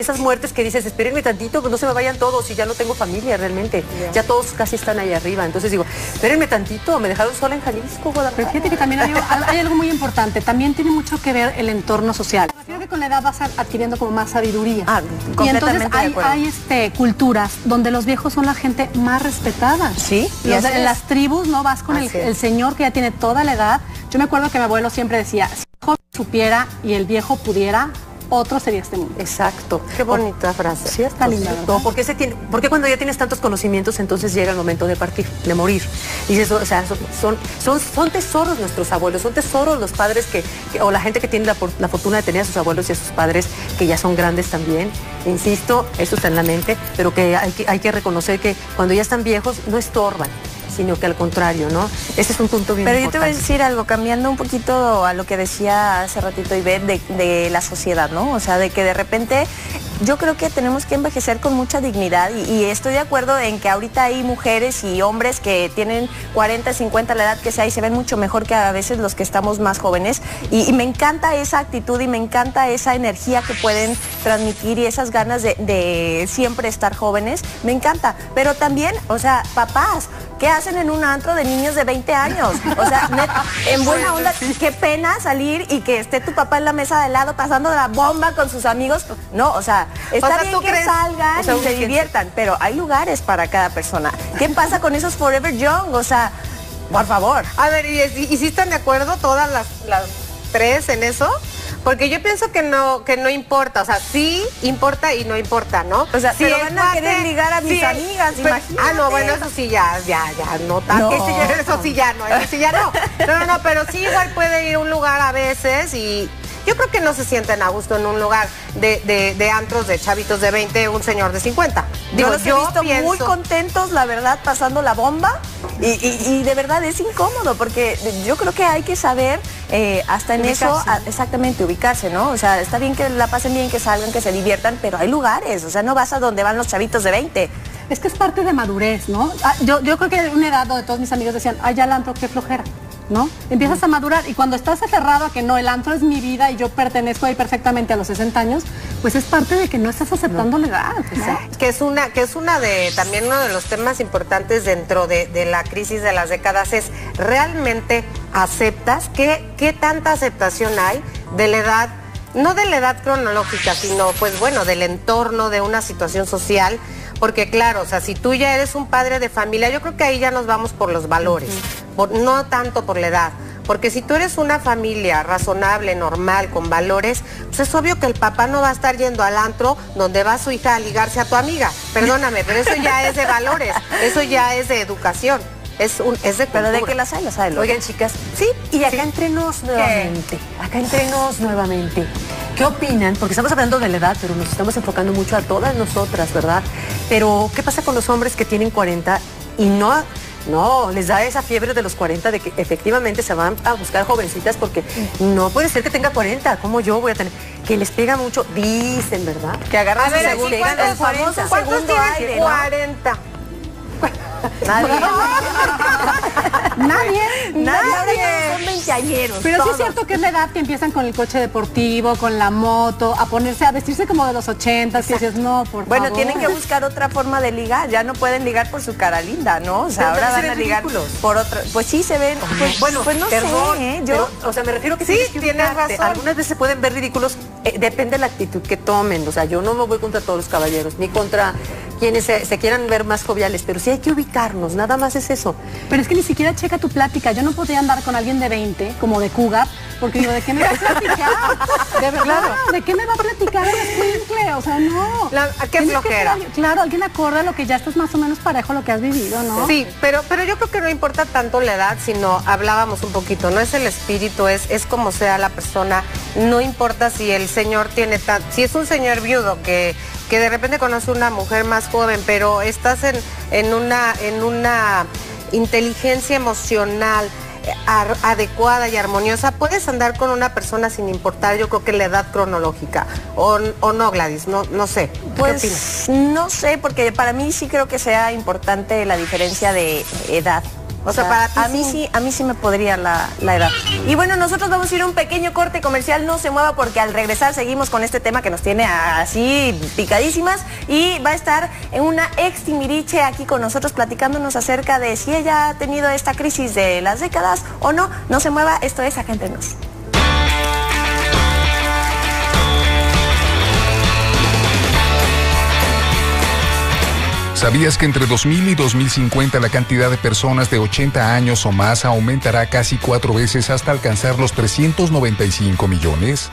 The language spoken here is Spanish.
Esas muertes que dices, espérenme tantito, pues no se me vayan todos y ya no tengo familia realmente. Ya todos casi están ahí arriba. Entonces digo, espérenme tantito, me dejaron sola en Jalisco, Pero fíjate que también hay, hay, algo muy importante, también tiene mucho que ver el entorno social. Creo que con la edad vas adquiriendo como más sabiduría. Ah, y entonces hay, hay, este, culturas donde los viejos son la gente más respetada. Sí. Y en las tribus, ¿no? Vas con el, el, señor que ya tiene toda la edad. Yo me acuerdo que mi abuelo siempre decía, si el joven supiera y el viejo pudiera, otro sería este mundo. Exacto. Qué bonita frase. Sí, está linda. porque, se tiene, porque cuando ya tienes tantos conocimientos, entonces llega el momento de partir, de morir. Y eso, o sea, son, son, son tesoros nuestros abuelos, son tesoros los padres que, o la gente que tiene la, la, fortuna de tener a sus abuelos y a sus padres que ya son grandes también. Insisto, eso está en la mente, pero que hay que, hay que reconocer que cuando ya están viejos no estorban sino que al contrario, ¿no? Ese es un punto bien Pero yo te voy a decir algo, cambiando un poquito a lo que decía hace ratito Ivette de, de la sociedad, ¿no? O sea, de que de repente yo creo que tenemos que envejecer con mucha dignidad y, estoy de acuerdo en que ahorita hay mujeres y hombres que tienen 40, 50, la edad que sea y se ven mucho mejor que a veces los que estamos más jóvenes y, me encanta esa actitud y me encanta esa energía que pueden transmitir y esas ganas de, de siempre estar jóvenes, me encanta, pero también, o sea, papás, ¿Qué hacen en un antro de niños de 20 años? O sea, en buena onda, qué pena salir y que esté tu papá en la mesa de lado pasando la bomba con sus amigos. No, o sea, está bien que salgan y se diviertan, pero hay lugares para cada persona. ¿Qué pasa con esos Forever Young? O sea, por favor. A ver, ¿y, y, si están de acuerdo todas las, las tres en eso? Porque yo pienso que no, que no importa, o sea, sí importa y no importa, ¿no? O sea, si pero van a querer ligar a mis amigas, imagínate. Ah, no, bueno, eso sí ya, ya, ya, no tanto. Eso sí ya no, eso sí ya no. No, no, no, pero sí igual puede ir a un lugar a veces y, yo creo que no se sienten a gusto en un lugar de, antros de chavitos de 20, un señor de 50. Digo, yo, los he visto muy contentos, la verdad, pasando la bomba y, de verdad es incómodo porque yo creo que hay que saber eh, hasta en eso exactamente ubicarse, ¿no? O sea, está bien que la pasen bien, que salgan, que se diviertan, pero hay lugares, o sea, no vas a donde van los chavitos de 20. Es que es parte de madurez, ¿no? Ah, yo, yo creo que hay una edad donde todos mis amigos decían, ay, ya el antro, qué flojera. ¿No? Empiezas a madurar y cuando estás aferrado a que no, el antro es mi vida y yo pertenezco ahí perfectamente a los 60 años, pues es parte de que no estás aceptando la edad. Que es una, que es una de, también uno de los temas importantes dentro de, la crisis de las décadas es, ¿realmente aceptas? ¿Qué, ¿Qué tanta aceptación hay de la edad? No de la edad cronológica, sino pues bueno, del entorno, de una situación social porque claro, o sea, si tú ya eres un padre de familia, yo creo que ahí ya nos vamos por los valores, no tanto por la edad. Porque si tú eres una familia razonable, normal, con valores, pues es obvio que el papá no va a estar yendo al antro donde va su hija a ligarse a tu amiga. Perdóname, pero eso ya es de valores, eso ya es de educación. Es, un, es de Pero de que las hay, las hay. Oigan, chicas, sí, y acá entre nos nuevamente, acá entre nos nuevamente. ¿Qué opinan? Porque estamos hablando de la edad, pero nos estamos enfocando mucho a todas nosotras, ¿verdad? Pero, ¿qué pasa con los hombres que tienen 40 y no no, les da esa fiebre de los 40 de que efectivamente se van a buscar jovencitas porque no puede ser que tenga 40, como yo voy a tener, que les pega mucho, dicen, ¿verdad? Que agarran el segundo, el famoso segundo aire, 40. Nadie. Nadie. Nadie. Son veinteañeros. Pero sí es cierto que es la edad que empiezan con el coche deportivo, con la moto, a ponerse, a vestirse como de los ochentas, que dices, no, por Bueno, tienen que buscar otra forma de ligar. Ya no pueden ligar por su cara linda, ¿no? O sea, ahora van a ligar por otro. Pues sí se ven. Pues, bueno, pues no perdón, sé, ¿eh? Yo, o sea, me refiero que sí, tienes razón. Algunas veces se pueden ver ridículos, eh, depende de la actitud que tomen. O sea, yo no me voy contra todos los caballeros, ni contra quienes se, quieran ver más joviales, pero sí hay que ubicarnos, nada más es eso. Pero es que ni siquiera checa tu plática. Yo no podría andar con alguien de 20, como de cougar, porque digo, ¿de qué me va a platicar? De verdad, ¿de qué me va a platicar el escuincle? O sea, no. ¿A qué flojera? claro, alguien acorde a lo que ya estás más o menos parejo lo que has vivido, ¿no? Sí, pero, pero yo creo que no importa tanto la edad, sino hablábamos un poquito, no es el espíritu, es, es como sea la persona, no importa si el señor tiene tan, si es un señor viudo que que de repente conoce una mujer más joven, pero estás en, en, una, en una inteligencia emocional eh, adecuada y armoniosa, puedes andar con una persona sin importar, yo creo que la edad cronológica, o, no Gladys, no, no sé. Pues no sé, porque para mí sí creo que sea importante la diferencia de edad O sea, para a mí sí, a mí sí me podría la, la, edad. Y bueno, nosotros vamos a ir a un pequeño corte comercial, no se mueva porque al regresar seguimos con este tema que nos tiene así picadísimas y va a estar en una ex Timiriche aquí con nosotros platicándonos acerca de si ella ha tenido esta crisis de las décadas o no. No se mueva, esto es Acá Entre Nos. ¿Sabías que entre 2000 y 2050 la cantidad de personas de 80 años o más aumentará casi cuatro veces hasta alcanzar los 395 millones?